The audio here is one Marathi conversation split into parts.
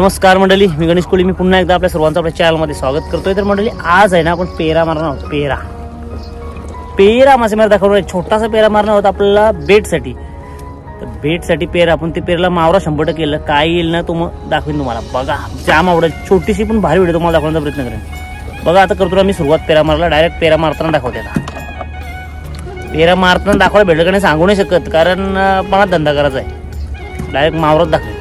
नमस्कार मंडळी मी गणेश कोळी. मी पुन्हा एकदा आपल्या सर्वांचं आपल्या चॅनलमध्ये स्वागत करतोय. तर मंडळी आज आहे ना आपण पेरा मारणार आहोत. पेरा. पेरा मासेमारी दाखवणार आहे. छोटासा पेरा मारणार आहोत आपल्याला बेटसाठी. तर बेटसाठी पेरा. आपण ते पेराला मावरा शंभर टक्के येईल काय येईल ना तो मग दाखवेन तुम्हाला. बघा जाम आवडेल. छोटीशी पण भारी व्हिडिओ तुम्हाला दाखवण्याचा प्रयत्न करेन. बघा आता करतो आम्ही सुरुवात. पेरा मारला डायरेक्ट पेरा मारताना दाखवते आता. पेरा मारताना दाखवायला भेटलं का नाही सांगू नाही शकत. कारण मला धंदा करायचा आहे. डायरेक्ट मावरात दाखवेल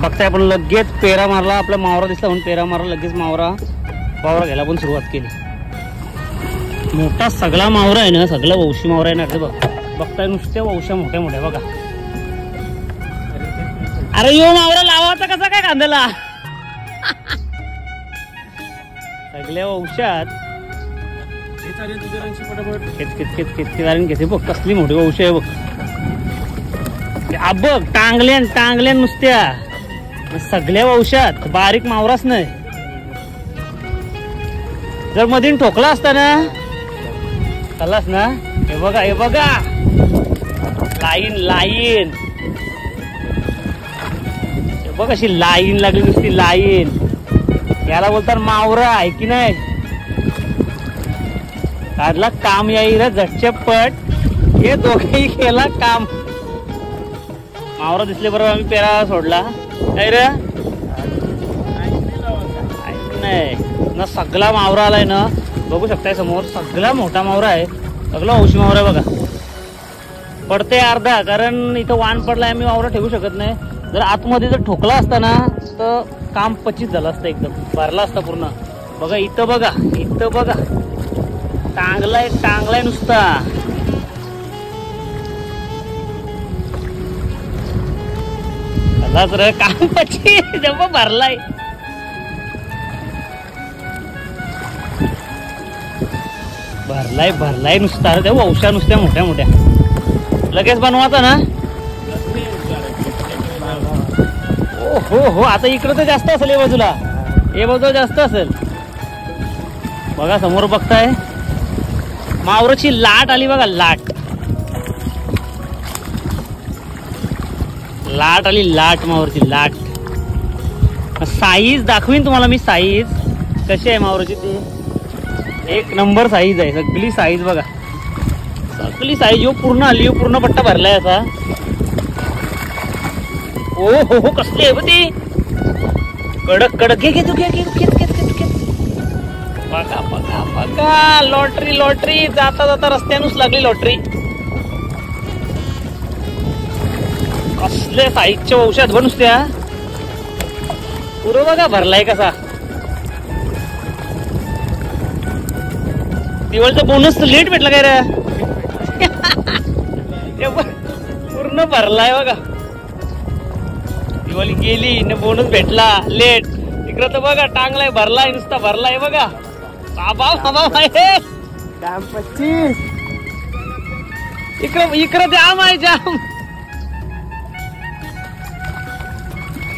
बघताय आपण लगेच पेरा मारला आपला मावरा दिसला म्हणून पेरा मारला लगेच मावरा वावरा घ्यायला पण सुरुवात केली. मोठा सगळा मावरा आहे ना सगळा वंशी मावरा आहे ना अरे बघ बघताय नुसत्या वौशा मोठ्या मोठ्या बघा. अरे यो मावरा लावायचा कसा काय कांद्याला? सगळ्या वंशात घेते बघ कसली मोठी वंश आहे बघ. बघ टांगल्यान टांगल्यान नुसत्या. सगळ्या वंशात बारीक मावराच नाही. जर मधीन ठोकला असता ना चाललास ना हे बघा हे बघा. Line line. हे बघ अशी लाईन लागली नुसती लाईन. याला बोलतात मावरा आहे की नाही? काढला काम याई रे झटचपट. हे दोघेही केला काम. मावरा दिसले बरोबर आम्ही पेरा सोडला. रे? नाही ना सगळा मावरा आलाय ना. बघू शकताय समोर सगळा मोठा मावरा आहे. सगळा औशी मावरा आहे बघा. पडते अर्धा कारण इथं वाण पडलाय आम्ही मावरा ठेवू शकत नाही. जर आतमध्ये जर ठोकला असता ना तर काम पचित झालं असतं एकदम. भरला असता पूर्ण. बघा इथं बघा इथं बघा. टांगलाय टांगलाय नुसता. झालाच रे कामाची. पचित भरलाय. भरलाय भरलाय नुसता. रे त्या वंशा नुसत्या मोठ्या मोठ्या. लगेच बनवायचा ना? ओ हो हो आता इकडं तर जास्त असेल या बाजूला. हे बाजूला जास्त असेल. बघा समोर बघताय. मावराची लाट आली बघा लाट. लाट आली लाट मावरची लाट. साईज दाखवीन तुम्हाला मी साईज. कशी आहे मावरची ती? एक नंबर साईज आहे सगळी साईज बघा. सगळी साईज यो पूर्ण आली यो पूर्ण पट्टा भरलाय असा ओ हो हो कसली आहे ती. कडक कडक. घे घे तू घे घे घे. बघा बघा बघा. Lottery lottery. जाता जाता रस्त्यानुच लागली लॉटरी. कसले साईजच्या औषध बन नुसत्या पुरं बघा भरलाय कसा. दिवाळीचा बोनस लेट भेटला काय रे? पूर्ण भरलाय बघा. दिवाळी गेली न बोनस भेटला लेट इकडं तर बघा टांगलाय भरलाय नुसता भरलाय बघा. बाबा बाबा इकडं इकडं जाम आहे जाम.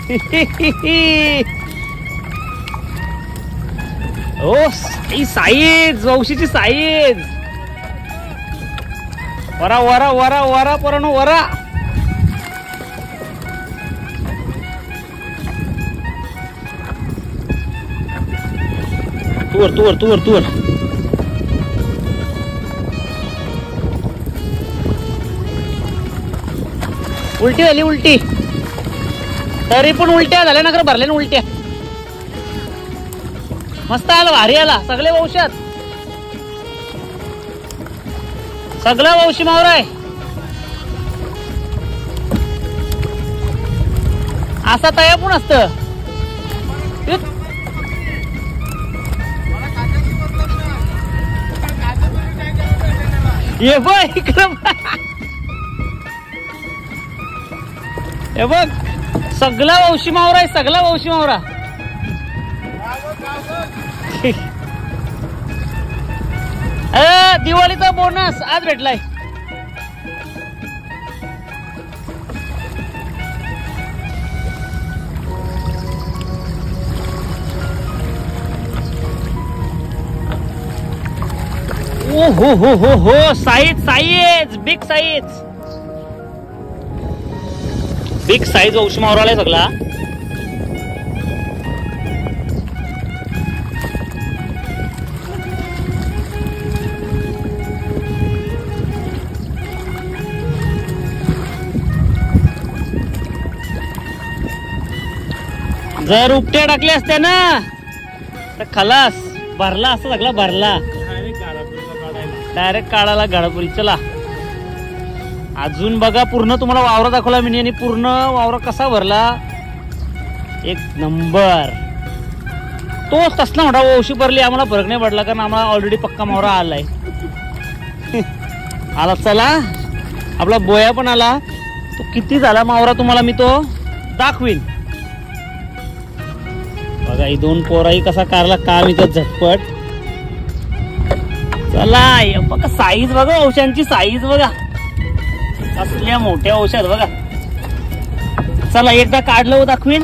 ओ ही साईज वौशीची साईज. वरा वरा वरा वरा परण वरा. तूर तूर तूर तूर उलटी झाली उलटी. तरी पण उलट्या झाल्या ना खरं भरल्या ना उलट्या. मस्त आला भारी आला सगळे वंशात. सगळं वंशी मावर आहे. असा तया पण असत? ये बघ इकडं हे बघ. सगळा वंशी मावरा आहे सगळा वंशी मावरा. अ, दिवाळीचा बोनस आज भेटलाय. ओ हो हो हो हो size size big size big size औषध मावरालाय सगळा. जर उपट्या टाकल्या असते ना तर खलास भरला असं सगळा भरला. डायरेक्ट काढायला. गडापुरी चला. अजून बघा पूर्ण तुम्हाला वावरा दाखवला मी आणि पूर्ण वावरा कसा भरला? एक नंबर. तोच तसला मोठा औषध भरली आम्हाला फरक नाही पडला कारण आम्हाला ऑलरेडी पक्का मावरा आलाय. आला चला. आपला बोया पण आला. तो किती झाला मावरा तुम्हाला मी तो दाखवीन. बघा ही दोन पोराही कसा कारला काम इथं झटपट. चला बघा साईज बघा औषधांची साईज बघा. असल्या मोठ्या औषध बघा. चला एकदा काढलं हो दाखवीन.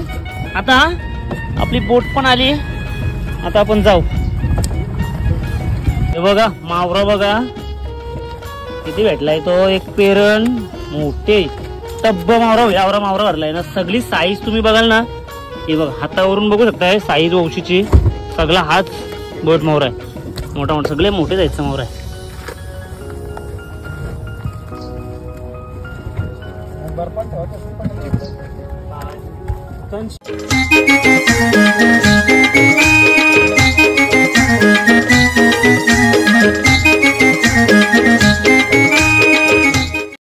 आता आपली बोट पण आली. आता आपण जाऊ. हे बघा मावरा बघा. किती भेटलाय तो? एक पेरण. मोठे. तब्ब मावरा यावरा मावरा भरलाय ना. सगळी साईज तुम्ही बघाल ना. हे बघा हातावरून बघू शकताय साईज वंशीची. सगळा हात बोट मावरा आहे. मोठा मोठा सगळे मोठे जायचं मावरा आहे. Thanks.